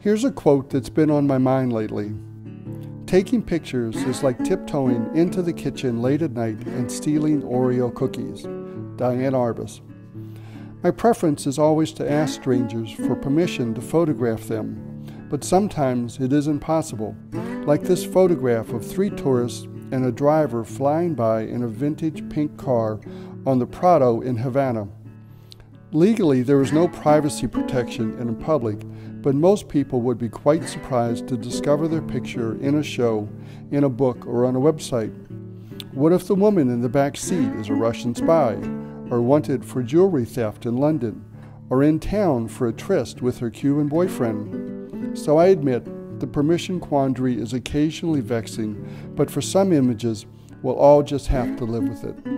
Here's a quote that's been on my mind lately Taking pictures is like tiptoeing into the kitchen late at night and stealing Oreo cookies. Diane Arbus. My preference is always to ask strangers for permission to photograph them, but sometimes it isn't possible, like this photograph of three tourists and a driver flying by in a vintage pink car on the Prado in Havana. Legally, there is no privacy protection in public, but most people would be quite surprised to discover their picture in a show, in a book, or on a website. What if the woman in the back seat is a Russian spy, or wanted for jewelry theft in London, or in town for a tryst with her Cuban boyfriend? So I admit the permission quandary is occasionally vexing, but for some images, we'll all just have to live with it.